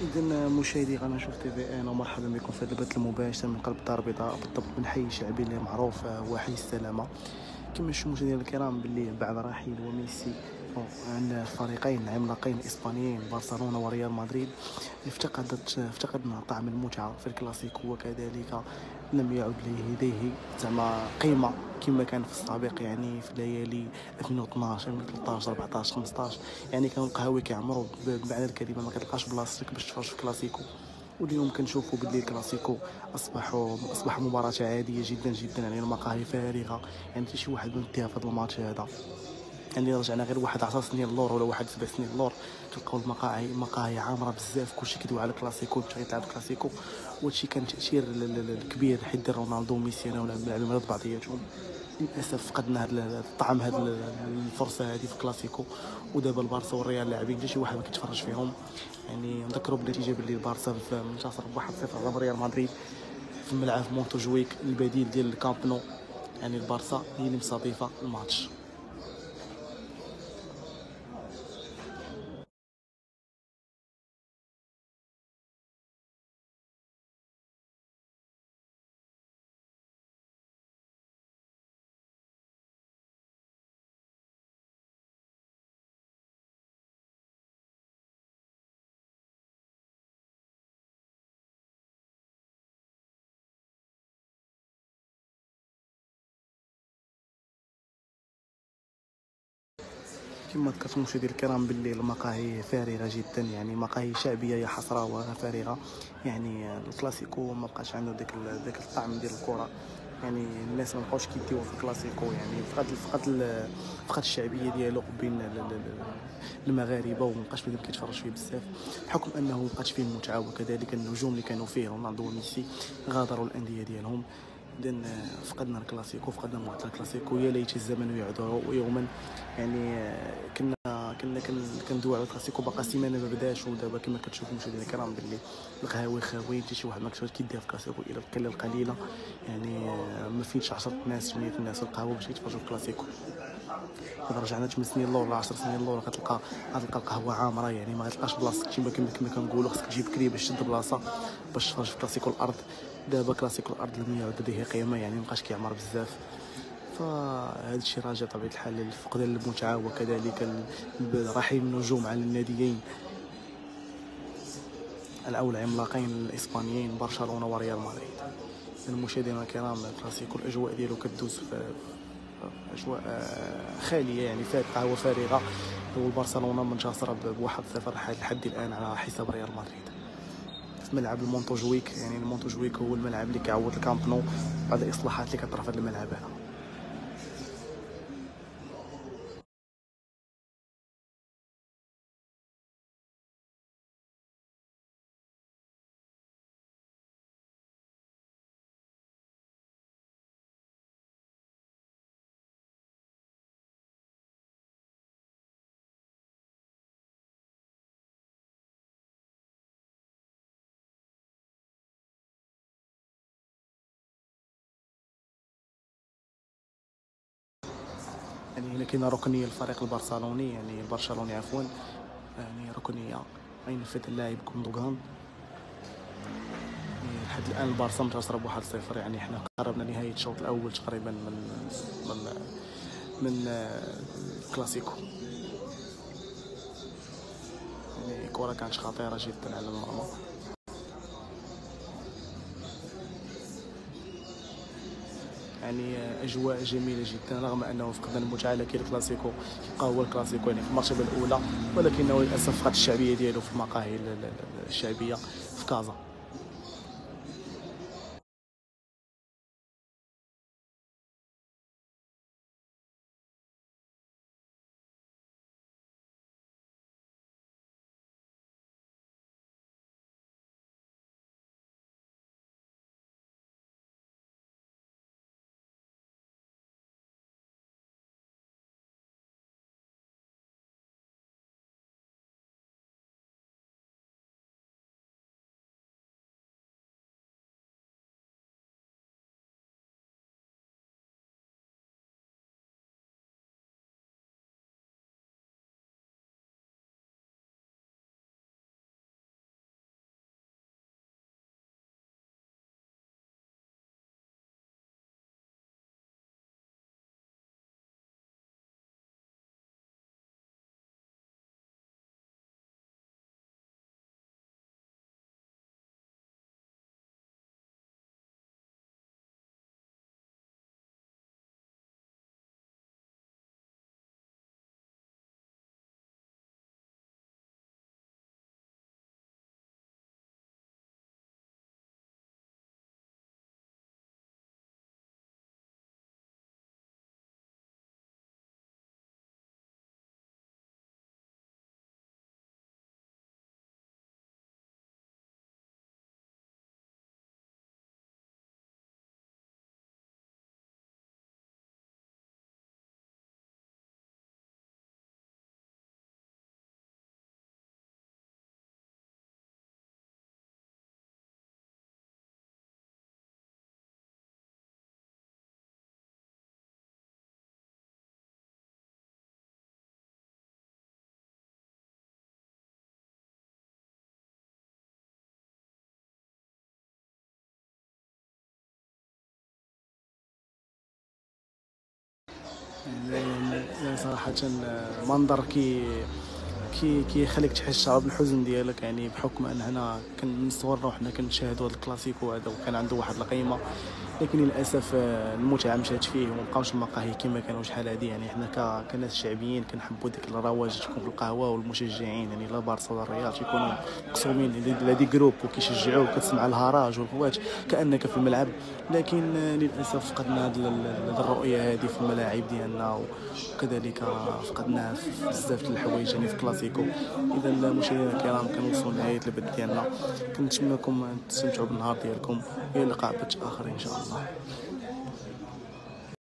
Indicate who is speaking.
Speaker 1: اذا مشاهدي قناه شوف تي في إن ومرحبا بكم في هذا البث المباشر من قلب الدار البيضاء بالضبط من حي شعبي اللي معروف هو حي السلامة. كما شفتوا مشاهدينا الكرام باللي بعد رحيل وميسي عن الفريقين العملاقين الاسبانيين برشلونة وريال مدريد افتقدت افتقدنا طعم المتعة في الكلاسيكو وكذلك لم يعد لديه زعما قيمة. كما كان في السابق يعني في ليالي 2012 2013 14 15 يعني كانوا القهاوي كيعمروا بمعنى الكلمة ما كتلقاش بلاصتك باش تفرج في الكلاسيكو واليوم كنشوفوا باللي الكلاسيكو اصبحوا أصبح مباراة عادية جدا جدا يعني المقاهي فارغة يعني شي واحد منتهى في هذا الماتش هذا. يعني رجعنا غير واحد 10 سنين للور ولا واحد سبع سنين للور تلقاو المقاهي المقاهي عامرة بزاف كلشي كيدوي على الكلاسيكو تمشي تلعب الكلاسيكو. وهادشي كان تأثير الكبير حيت رونالدو وميسي أنا ولا ملاعبين ضد بعضياتهم. للأسف فقدنا هذا الطعم هذه الفرصة هذه في الكلاسيكو. ودابا البارسا والريال لاعبين حتى شي واحد ما كيتفرج فيهم. يعني نذكروا بالنتيجه باللي البارسا انتصر ب 1-0 على ريال مدريد. في ملعب مونتوجويك البديل ديال الكامب نو. يعني البارسا هي اللي مستضيفة الماتش. كما ذكرت مشاهدي الكرام باللي المقاهي فارغة جدا يعني مقاهي شعبية يا حسره وفارغه يعني الكلاسيكو ما بقاش عنده ديك ديك الطعم ديال الكرة. يعني الناس ما بقاوش كيدويو في الكلاسيكو يعني فقد فقد فقد الشعبية ديالو بين المغاربة وما بقاش بنادم كيتفرج فيه بزاف. بحكم أنه ما بقاش فيه متعة وكذلك النجوم اللي كانوا فيه رونالدو وميسي غادروا الأندية ديالهم. اذا فقدنا الكلاسيكو فقدنا معطى الكلاسيكو يا ليت الزمن يعود يوما يعني كنا كنا كندوي على الكلاسيكو باقا سيمانة ما بداش ودابا كما كتشوفوا مشاهدينا الكرام باللي القهاوي خاويين حتى شي واحد ما كيدير في الكلاسيكو إلا القله القليلة. يعني ما فينش 10 الناس 8 الناس القهوه باش يتفرجوا في الكلاسيكو. اذا رجعنا 8 سنين لور ولا 10 سنين لور غتلقى غتلقى القهوة عامرة يعني ما غتلقاش بلاصتك كما كما كنقولوا خصك تجي بكري باش تشد بلاصة باش تفرج في كلاسيكو الأرض. دابا كلاسيكو الأرض لم يعد لديه قيمة يعني مابقاش كيعمر بزاف. فهذا الشيء راجع طبيعه الحال لفقدان المتعة وكذلك رحيل النجوم على الناديين. الاولى عملاقين الاسبانيين برشلونة وريال مدريد. المشاهدين الكرام الكلاسيكو الأجواء ديالو كدوز في أجواء خالية يعني قهوه فارغه وبرشلونه منتصره بواحد صفر لحد الآن على حساب ريال مدريد. في ملعب المونتوجويك يعني المونتوجويك هو الملعب اللي كيعوض الكامب نو بعد الإصلاحات اللي كطرا في الملعب هذا يعني هنا كاينة ركنيه للفريق البرشلوني يعني البرشلوني عفوا. يعني ركنيه غينفذ اللاعب كوندوغان. يعني لحد الآن البارسا منتصره بواحد صفر. يعني حنا قربنا نهاية الشوط الأول تقريبا من من من الكلاسيكو يعني الكرة كانت خطيرة جدا على المرمى. يعني أجواء جميلة جدا رغم أنه فقدنا المتعه لكن الكلاسيكو يبقى هو الكلاسيكو يعني في المرتبة الأولى ولكنه للأسف فقد الشعبية ديالو في المقاهي الشعبية في كازا. يعني صراحة منظر كي كي كيخليك تحس بالحزن ديالك يعني بحكم أن هنا كان من صغرنا وحنا كنشاهدوا هذا الكلاسيكو هذا وكان عنده واحد القيمة. لكن للأسف آه، المتعة مشات فيه ومبقاوش المقاهي كما كانوا شحال هادي. يعني حنا كناس شعبيين كنحبوا ديك الرواج تكون في القهوة والمشجعين يعني لا بارسا ولا الريال تيكونوا مقسومين ل des groupes وكيشجعوك كتسمع الهراج والفواج كأنك في الملعب. لكن آه، للأسف فقدنا هذه الرؤية هذه في الملاعب ديالنا وكذلك فقدناها في بزاف الحوايج يعني في كلاسيكو إذا المشاهدين الكرام كنوصلوا لنهاية البث ديالنا. كنتمنى لكم تستمتعوا بالنهار ديالكم. إلى اللقاء بث آخر إن شاء الله. 么？